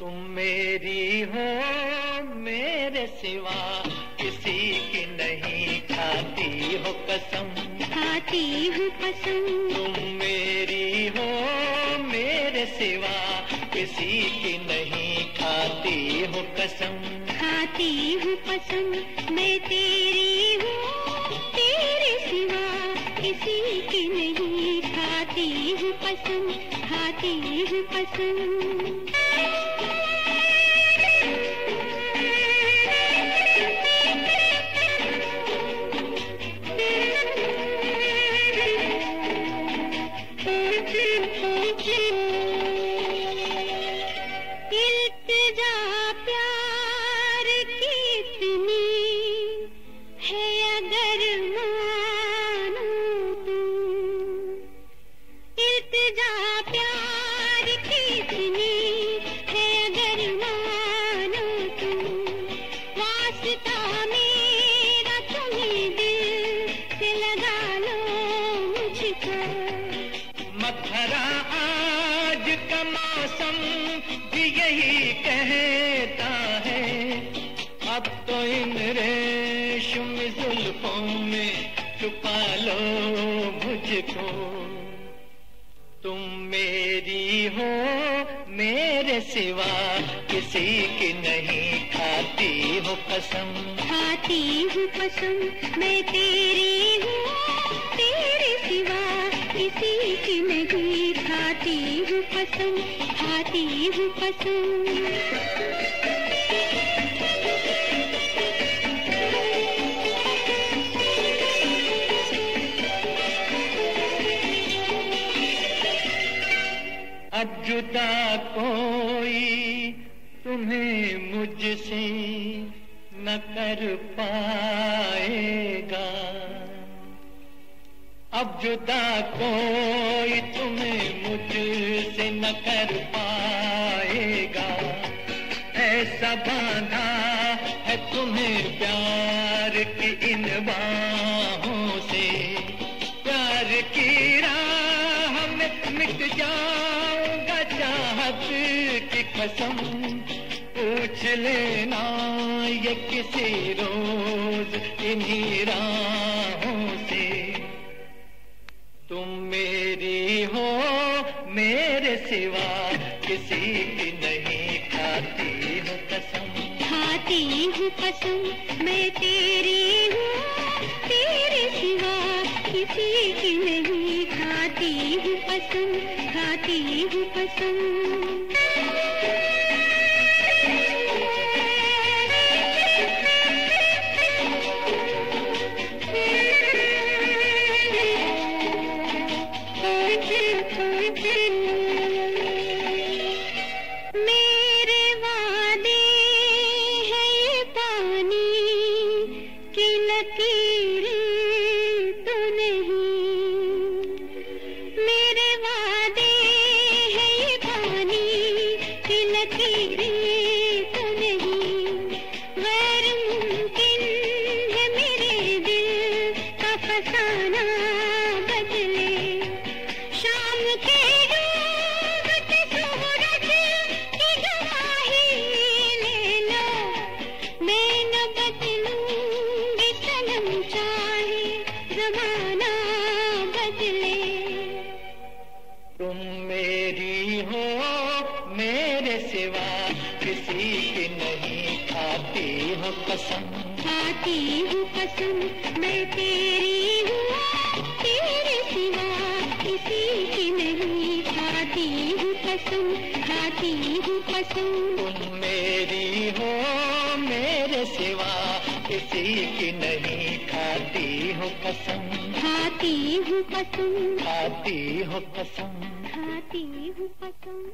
तुम मेरी हो मेरे सिवा किसी की नहीं खाती हो कसम। खाती हूँ कसम। तुम मेरी हो मेरे सिवा किसी की नहीं खाती हो कसम। खाती हूँ कसम मैं तेरी हूँ तेरे सिवा किसी की नहीं कसम खाती कसम मथुरा आज का मौसम भी यही कहता है। अब तो इन रेशम जुल्फों में छुपा लो मुझको। तुम मेरी हो, मेरे सिवा किसी की नहीं खाती हो कसम। खाती हूँ कसम, मैं तेरी हूँ, तेरे सिवा किसी की नहीं खाती हूँ कसम खाती हूँ कसम जुदा कोई तुम्हें मुझसे न कर पाएगा। अब जुदा कोई तुम्हें मुझसे न कर पाएगा। ऐसा बांधा है तुम्हें प्यार की इन बाहों से। प्यार की राह में मिट जाऊँगा, चाहत की कसम। पूछ लेना ये किसी रोज इन्हीं राहों सिवा किसी की नहीं खाती हूँ कसम। खाती हूँ कसम, मैं तेरी हूँ। तेरे सिवा किसी की नहीं खाती हूँ कसम, खाती हूँ कसम। फसाना। हो कसम। खाती हूँ कसम मैं तेरी हूँ। तेरे सिवा किसी की नहीं। खाती हूँ कसम खाती हूँ कसम। तुम मेरी हो मेरे सिवा किसी की नहीं। खाती हो कसम। खाती हूँ कसम। खाती हो कसम। खाती हूँ कसम।